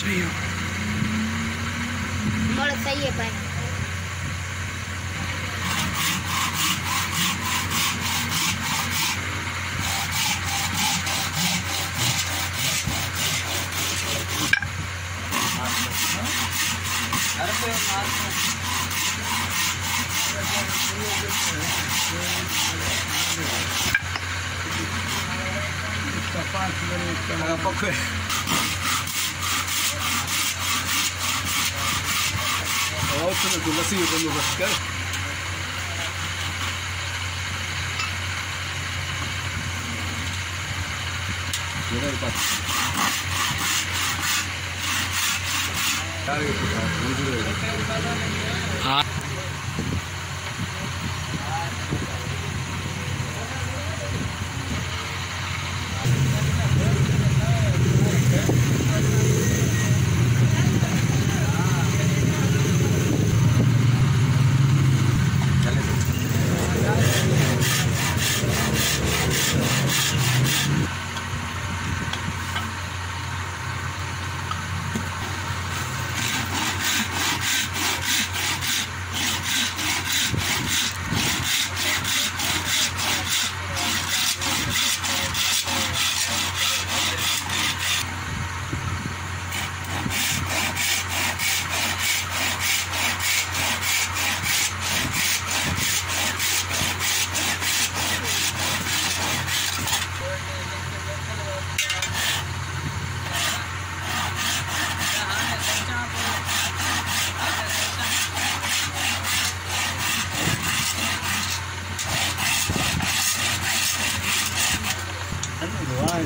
सही हो मोड़ सही है भाई Agak pokok. Oh, tu nak gula sih pun lupa sekali. Gula lepas. Cari itu, mundur. हाँ Wah, jadi namanya. Gula ni. एक दो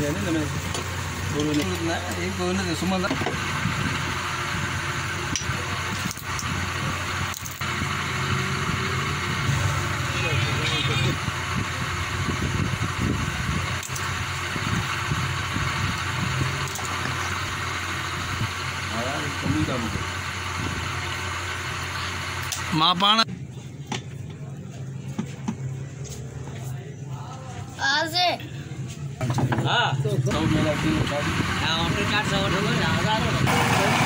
முடியாது இந்த மாதிரி ஒரு இப்போ வந்து சும்மா தான் மாப்பான हाँ Tahu mula dulu tadi. Order card सौ ढोल हजारों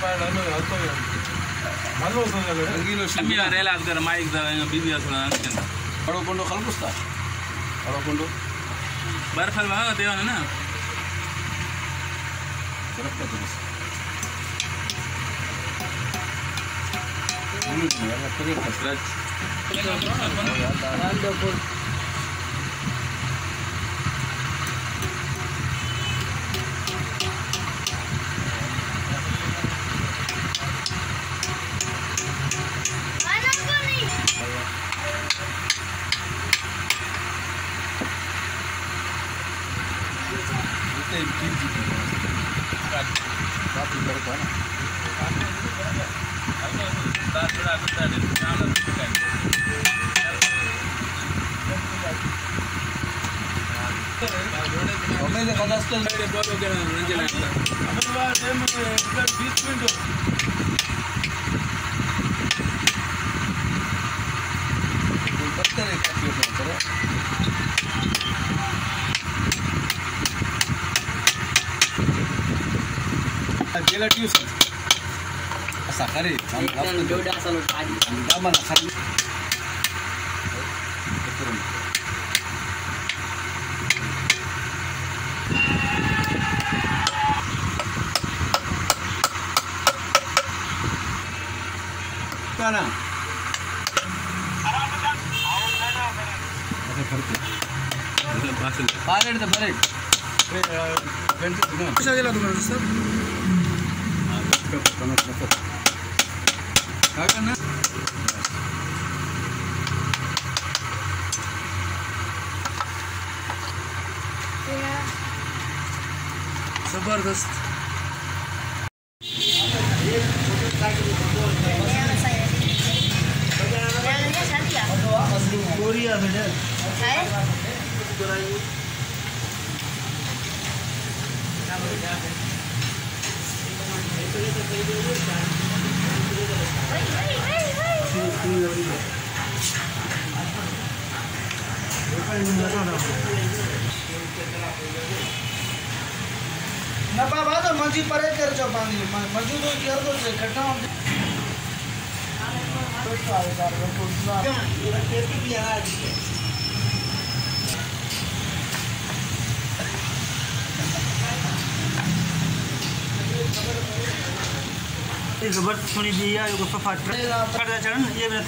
पाय हलतो ಹಲ್ವ ಕಮ್ಮಿ ರೇಲ್ ಆಗ್ತಾರೆ ಮಾಯಿಕ್ ಬಿ ಬಿ ಹತ್ರ ಅನ್ಕೊಂಡ ಹೊಡ್ಕೊಂಡು ಕಲ್ಪಿಸ್ತಾ ಹೊಡ್ಕೊಂಡು ಬರ್ಫಲ್ ಮಗ ದೇವನ ಕರೆಕ್ಟ್ कसरत ಫುಟ್ಬಾಲ್ ಹೋಗ್ಯಾರ ನಂಜಿಲ್ಲ ಬರ್ತಾರೆ Gila dia. Asakari. Kamu mana sakari? ना बरेड तर बरेड कशा गेला तुम्हाला सर। काय करणार ज़बरदस्त। મંજી પરે કરજો પાણી મંજુ તો કરતો છે ઘટના जबरदस्त थोड़ी दी है को सफा कर दे चढ़न ये भी ना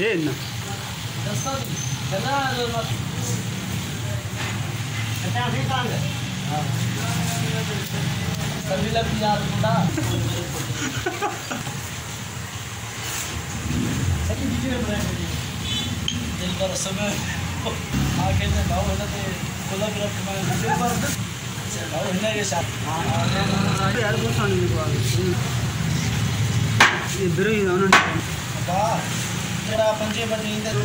ये ना समय. आगे में भाव होना ते गुलाब रख में भाव होना के साथ यार को सानी को ये बिरो ही ना वाह तेरा पंजे बजे इंदर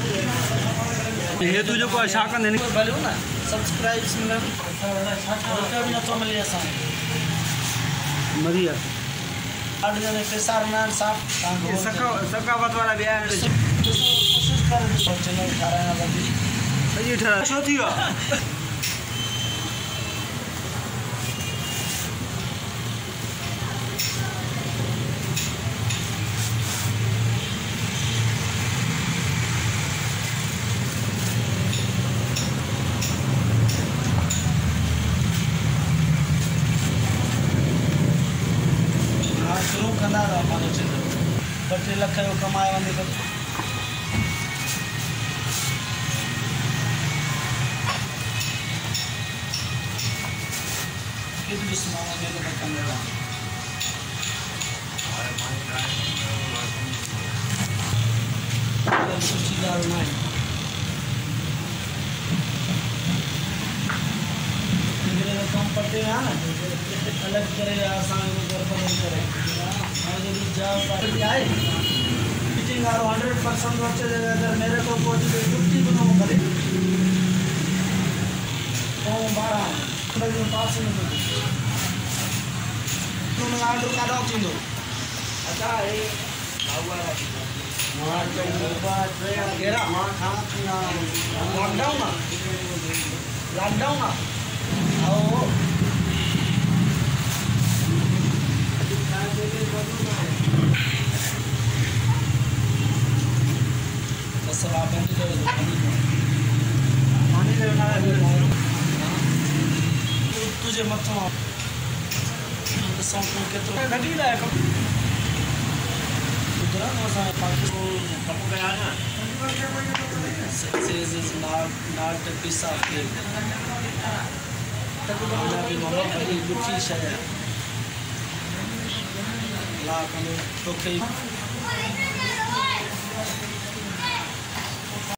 ये तुझे को शाका देने भले ना सब्सक्राइब में रुपया भी ना तो मिल जाता मरिया आठ जने के सार ना साफ़ ये सका सकावत वाला भी है कोशिश कर चैनल उठा रहे हैं अभी ये ठहरा शो थी मेरा सुठी ॻाल्हि न आहे हिकिड़े त कमु पटे आहे न अलॻि करे हंड्रेड परसेंट अगरि मेरे को पहुची फिफ्टी बि करे Kung barang, juga pasti itu. Lu mengatur kadok itu. Ada eh, bawa lagi. Kira, lockdown ना lockdown ना आओ सब आप बंद कर दो पानी ले उठा है के तो घटी रहा कब उधर ना सा पाकि को कब गया ना से से नाट नाट पिसा के तक बाला भी मम्मा बड़ी लुची शय ला कने तो कई